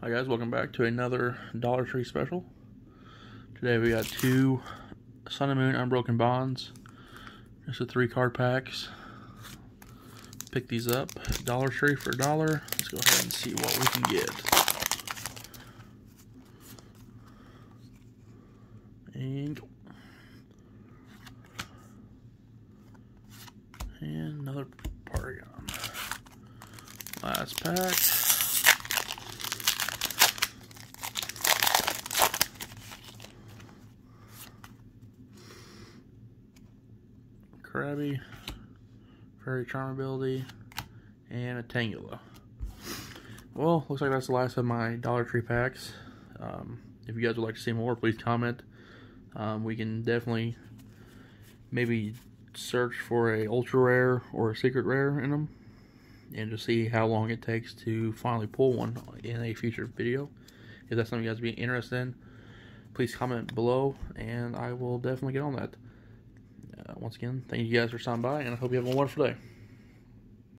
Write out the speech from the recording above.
Hi guys, welcome back to another Dollar Tree special. Today we got two Sun and Moon Unbroken Bonds. Just the three card packs. Pick these up. Dollar Tree for a dollar. Let's go ahead and see what we can get. And. And another Paragon. Last pack. Krabby, Fairy Charm Ability, and a Tangela. Well, looks like that's the last of my Dollar Tree packs. Um, if you guys would like to see more, please comment. Um, we can definitely maybe search for a ultra rare or a secret rare in them and just see how long it takes to finally pull one in a future video. If that's something you guys would be interested in, please comment below and I will definitely get on that. Once again, thank you guys for stopping by, and I hope you have a wonderful day.